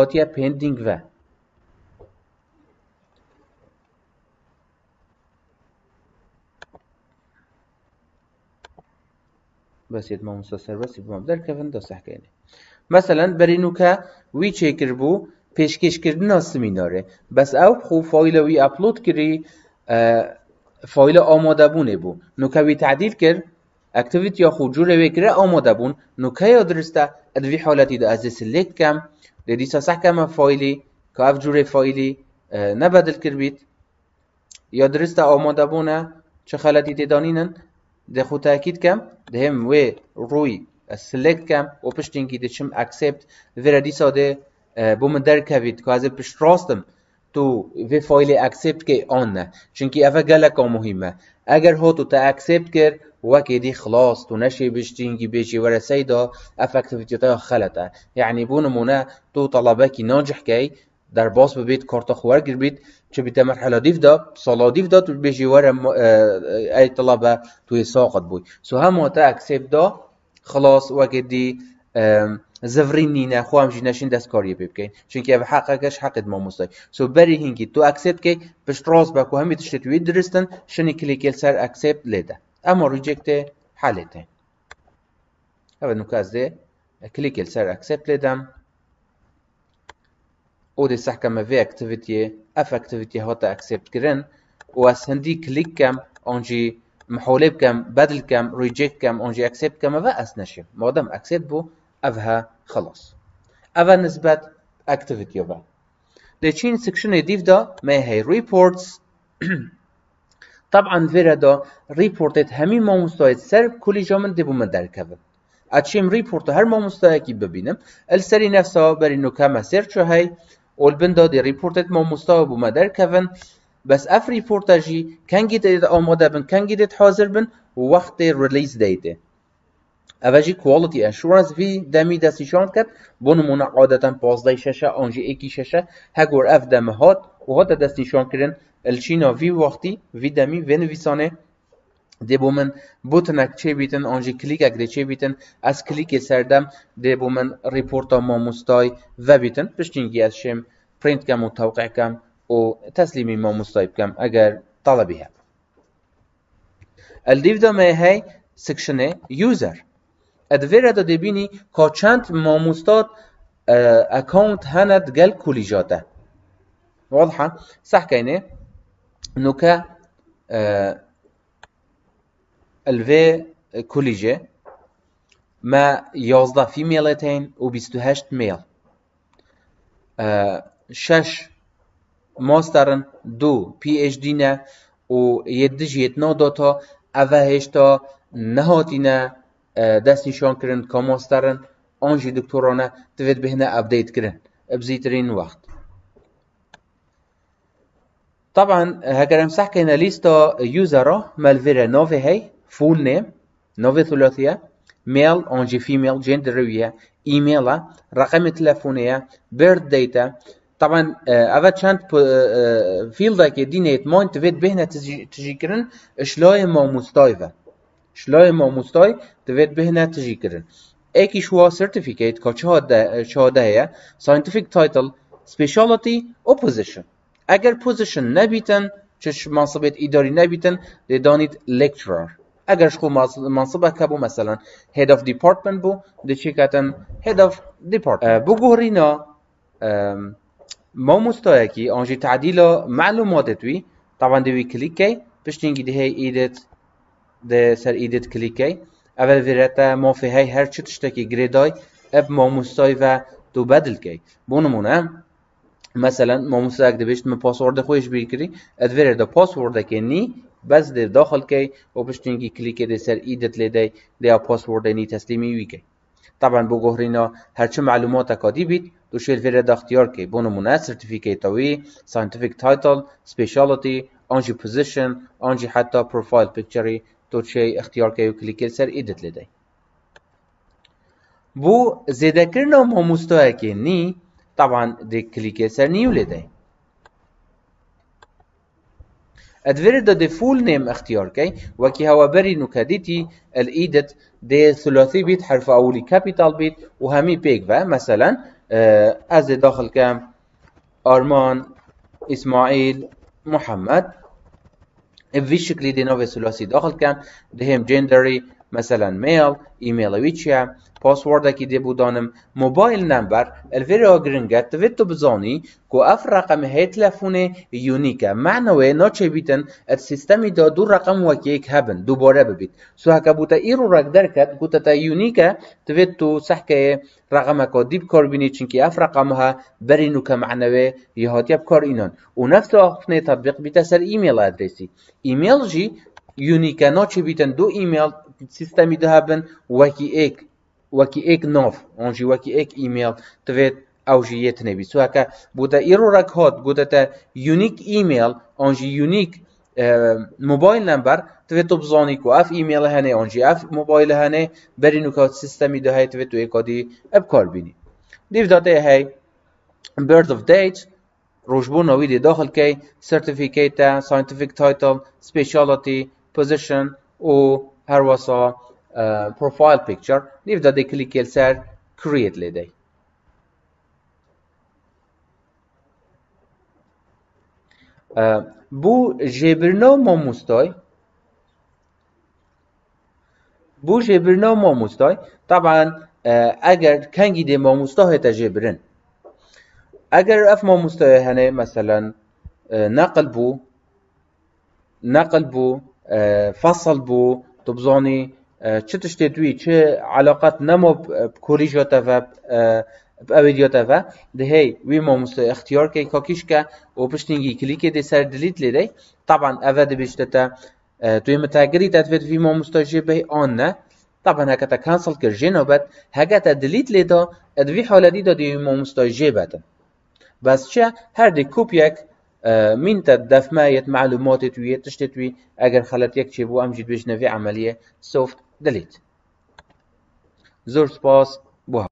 هاتیه پندینگ و بس يد ما مسلسل بس يبقى مبدل كفن دا سحكيني مثلا برینو که وی چیکر بو پیشکش کردن سمیناره بس او خو فایل وی فایل آماده بونه بو نو که وی تعدیل کرد اکتیویتی یا خو جوره وی کره آماده بون نو که یا درسته ادوی حالتی دا از سلیکت کم دیسا صح کم فایلی که اف جوره فایلی نبدل کر بید یا درسته آماده بونه چه خلطی تدانینن ده خو تاکید کم ده هم وی روی select کم و پشتینکی ده چم accept ویرا دیسا ده بو من که از پشت راستم. تو وی فایل accept که آن چونکی اوه گلکا مهمه اگر ها تو تا accept کر وکی دی خلاص تو نشی بشتینگی بیشی ورسی دا اف اکتیویتی تا خلطه یعنی بو نمونه تو طلبه کی ناجح کی در باس ببید کارت خوار گیر بید چه بیت مرحله دیف دا سالا دیف دا تو بیشی ور ای طلبه توی ساقط بوی سو هم تا اکسپت دا خلاص وەکێ دی زەڤرین نینە خۆمژی نەشین دەستکاریە پێ بکەین چونکی ئەە حقەکەش حقت مامۆستای سو بەری هینگی تو ئەکسپت بکەی پشت ڕاست بە هەمی تشتێت وی درستن شنی کلیکل سەر ئەکسپت لێدە ئەمە ڕیجێکتێ حالێتێ ئەوە نوکاس دێ کلیکل سەر ئەکسپت لێدەم ئەو دێ سەحکەمە vê ئەکتیڤیتیە ئەف ئەکتیڤیتی هاتە ئەکسپتکردن و ئەس هەندی کلیککەم ئەنجی محاوله بکەم بدل کەم ریجێکت کەم ئۆنجی ئەکسپت بکەمەوە ئەس نەشێ مادەم ئەکسپت بوو ئەڤها خلاص. ئەوە نسبەت ئەکتیڤیتیەوە دەچین سکشنێ دیفدا ما هەی ریپۆرتس طبعا فيرا ريبورتت همي ما مستوى سر كل من دبو من اتشيم ريبورت هر ما مستوى كي ببينم السري نفسها بري انه كما سيرش هاي والبندا دي ريبورتت ما مستوى بو بس اف ریپورتاجی کنگی دید آماده بن کنگی دید حاضر بن وقت ریلیز دیده اوجی کوالیتی اشورنس وی دمی دستیشان کرد بو نمونه عادتا پازده ششه آنجی ایکی ششه هگور اف دم هات و هات دستیشان کردن الچینا وی وقتی وی دمی وی نویسانه دی بو من بوتنک چه بیتن آنجی کلیک اگه چه بیتن از کلیک سردم دی بو من مستای و بیتن پشتینگی از شم پرینت کم و توقع کم و تسليمي ما مصطيب كم اگر طلبي هب الديف دا ما هي ادوير دا دبيني كا چند ماموستات اكونت هند گل كوليجاته واضحة صح كينه نوكا الفي كوليجه ما يازده فيميلتين و 28 ميل شش ماسترن دو پی اچ دی نه و یدج یتنا داتا اوه هشتا نهاتینه دەستی شۆنکردن کۆمۆستەرن ئۆنژی دکتۆرۆنە دەوێت بهێنە ئەبدەیتکردن ابزیترین وقت طبعا هكذا امسح لیستا ليستا يوزر مالفيرا نوفي هی فول نيم نوفي میل ميل فیمیل جندر جندرويه ايميلا رقم تلفونيه برد دیتا طبعا هذا شانت فيلدا كي دينيت مون تفيد بهنا تجي كرن اشلای ما مستایفه اشلای ماموستای توید بهنه تجی کرن. ایکی شوا سرتیفیکیت که چهاده هیا ساینتیفیک تایتل سپیشالتی او پوزیشن اگر پوزیشن نبیتن چش منصبت اداری نبیتن دانید لکچرر اگر شخو منصبه که بو مثلا هید آف دیپارتمنت بو دی چی کتن؟ هید آف دیپارتمنت بو گوهرینا ما مستایکی آنجی تعدیل معلومات توی طبعا دوی کلیک کی پشتینگی ده هی ایدت de ser idit klikej evel virete mafê hey her çi tiştekî girêday ev mamostayî ve و bedil بدل bû بونمونه مثلا ماموساك دبشت من باسورد خويش بيكري ادفير دا باسورد كني بس دي داخل كي وبشتينكي كليك ده سر ايدت لي دي دي باسورد ني تسليمي ويكي طبعا بو جوهرينا هرچ معلومات كادي بيت تو شيل فير دا اختيار كي بون منا سيرتيفيكيت اوي ساينتيفيك تايتل سبيشاليتي اونجي بوزيشن اونجي حتى توچه اختیار که تۆچەی ئەختیارکەی و کلیکە سەر ئیدت لێدەی بۆ زێدەکردنەوە مۆموستۆیەکێ نی طبعا دێک کلیکە سر نیو لده ادویره دا دی فول نیم اختیار که وکی هوا بری نکدیتی ال ایدت دێ ثلاثی بیت حرف اولی کپیتال بیت و همی هەمی و مثلا از داخل کم آرمان اسماعیل محمد في شكل دي نوفي ثلاثي داخل كم دهم جندري مثلا ميل ايميل ويتشيا باسورد کی دی بودانم موبایل نمبر الفيرا گرنگت تویتو بزانی رقم هي تلفون يونيكا معنوه ناچه بیتن السيستمي دا دو رقم وكيك هبن دوباره ببيت سو هكا بوتا ايرو رق دركت بوتا تا يونيكا تویتو سحكه رقمك ديب كار بيني چنكي اف رقمها برينو كمعنوه يهاتيا بكار اينان ونفس آخفنه تطبيق بيتا سر ايميل ادريسي ايميل جي يونيكا ناتشي بيتن دو ايميل سيستمي دهبن وكي ايك وكي ايك نوف اونجي وكي ايك ايميل تويت أو جي يت نبي سو هكا بودا ايرو راك ئیرڕەک بودا تا يونيك ايميل اونجي يونيك موبايل نمبر توێت تۆ بزانانی و ايميل ئیممیلە هەنێ ئۆنجی ئەف موبایلە هەنێ بەرین و کات تويت داهای توێت اب كار بيني ديف داتا هەی بيرث اوف ديت روجبون ويدي داخل كي certificate scientific title specialty position و هەروەسا بروفايل بيكتشر نبدا دي كليك يلسار كرييت لدي بو جبرنا ماموستاي بو جبرنا ماموستاي طبعا اگر کنگی دی ماموستا هتا جبرن اگر اف ماموستا هنه مثلا نقل بو نقل بو فصل بو تبزاني چه تشتی دوی چه علاقات نمو بکوریجاتا و بأویدیاتا و ده هی وی ما مست اختیار که و پشتینگی کلیک ده سر دلیت طبعا اوه ده بیشتتا توی متاگری تدفت وی مستاجه به آن نه طبعا كانسل كر جنوبت هكذا ديليت ليدا ادوي حالة دي دا مستجيبة بس چه هر دي آه، من مینتە دەفمایەت معلوماتێت ویە تشتێت وی ئەگەر خەلەتێک چێبوو ئەمجی دوێژنەوی عملية سفت دەلیت زۆر سپاس بووە